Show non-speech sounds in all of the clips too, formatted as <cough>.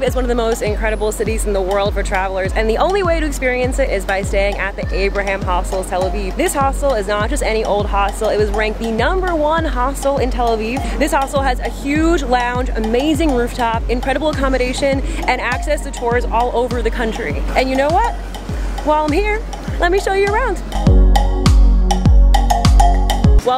Aviv is one of the most incredible cities in the world for travelers, and the only way to experience it is by staying at the Abraham Hostel Tel Aviv. This hostel is not just any old hostel, it was ranked the number one hostel in Tel Aviv. This hostel has a huge lounge, amazing rooftop, incredible accommodation, and access to tours all over the country. And you know what? While I'm here, let me show you around.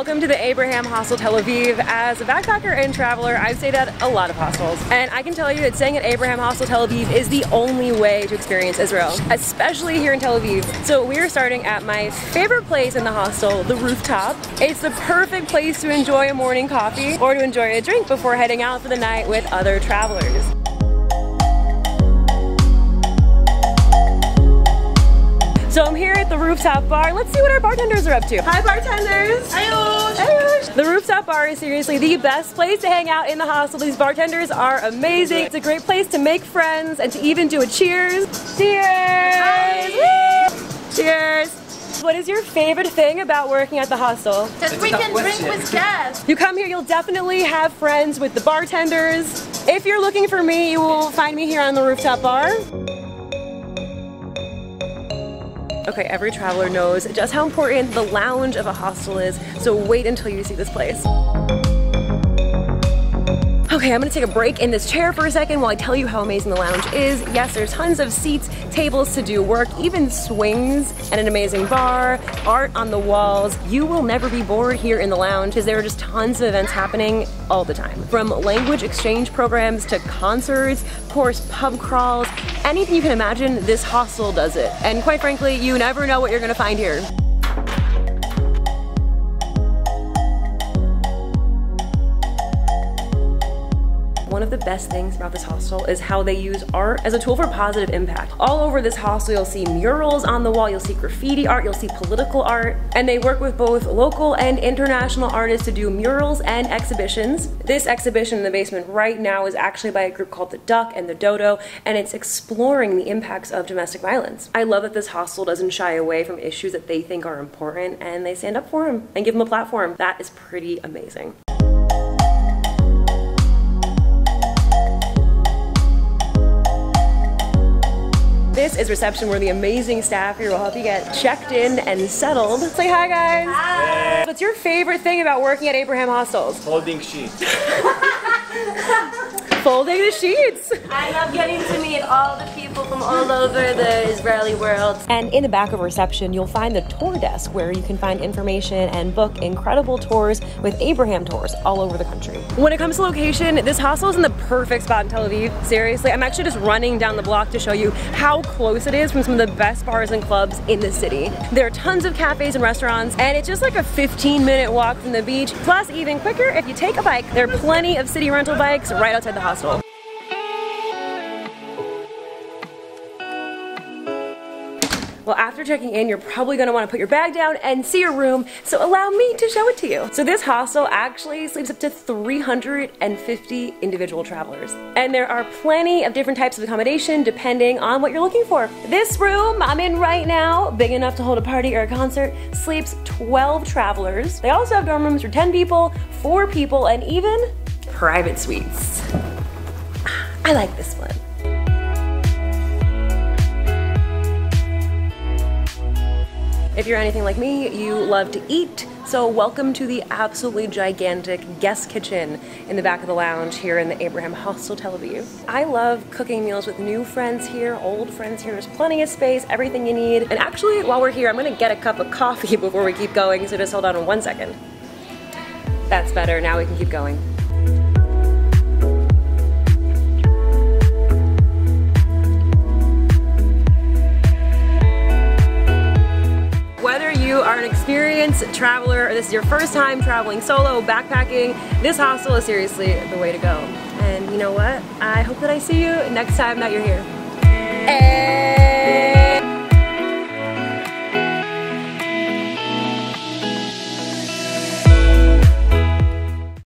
Welcome to the Abraham Hostel Tel Aviv. As a backpacker and traveler, I've stayed at a lot of hostels. And I can tell you that staying at Abraham Hostel Tel Aviv is the only way to experience Israel, especially here in Tel Aviv. So we are starting at my favorite place in the hostel, the rooftop. It's the perfect place to enjoy a morning coffee or to enjoy a drink before heading out for the night with other travelers. So I'm here at the rooftop bar. Let's see what our bartenders are up to. Hi bartenders! Hi The rooftop bar is seriously the best place to hang out in the hostel. These bartenders are amazing. It's a great place to make friends and to even do a cheers. Cheers! Cheers! What is your favorite thing about working at the hostel? That we can drink with guests. You come here, you'll definitely have friends with the bartenders. If you're looking for me, you will find me here on the rooftop bar. Okay, every traveler knows just how important the lounge of a hostel is, so wait until you see this place. Okay, I'm gonna take a break in this chair for a second while I tell you how amazing the lounge is. Yes, there's tons of seats, tables to do work, even swings, and an amazing bar, art on the walls. You will never be bored here in the lounge because there are just tons of events happening all the time. From language exchange programs to concerts, of course, pub crawls, anything you can imagine, this hostel does it. And quite frankly, you never know what you're gonna find here. One of the best things about this hostel is how they use art as a tool for positive impact. All over this hostel, you'll see murals on the wall, you'll see graffiti art, you'll see political art, and they work with both local and international artists to do murals and exhibitions. This exhibition in the basement right now is actually by a group called The Duck and The Dodo, and it's exploring the impacts of domestic violence. I love that this hostel doesn't shy away from issues that they think are important, and they stand up for them and give them a platform. That is pretty amazing. Is reception where the amazing staff here will help you get checked in and settled. Say hi, guys. Hi. What's your favorite thing about working at Abraham Hostels? Holding sheets. <laughs> Folding the sheets. I love getting to meet all the people from all over the Israeli world. And in the back of reception, you'll find the tour desk where you can find information and book incredible tours with Abraham tours all over the country. When it comes to location, this hostel is in the perfect spot in Tel Aviv. Seriously, I'm actually just running down the block to show you how close it is from some of the best bars and clubs in the city. There are tons of cafes and restaurants, and it's just like a 15 minute walk from the beach. Plus, even quicker if you take a bike. There are plenty of city rental bikes right outside the hostel Well, after checking in, you're probably gonna wanna put your bag down and see your room, so allow me to show it to you. So this hostel actually sleeps up to 350 individual travelers. And there are plenty of different types of accommodation depending on what you're looking for. This room I'm in right now, big enough to hold a party or a concert, sleeps 12 travelers. They also have dorm rooms for 10 people, 4 people, and even private suites. I like this one. If you're anything like me, you love to eat, so welcome to the absolutely gigantic guest kitchen in the back of the lounge here in the Abraham Hostel Tel Aviv. I love cooking meals with new friends here, old friends here. There's plenty of space, everything you need. And actually, while we're here, I'm gonna get a cup of coffee <laughs> before we keep going, so just hold on one second. That's better, now we can keep going. Traveler or this is your first time traveling solo, backpacking, this hostel is seriously the way to go. And you know what? I hope that I see you next time that you're here.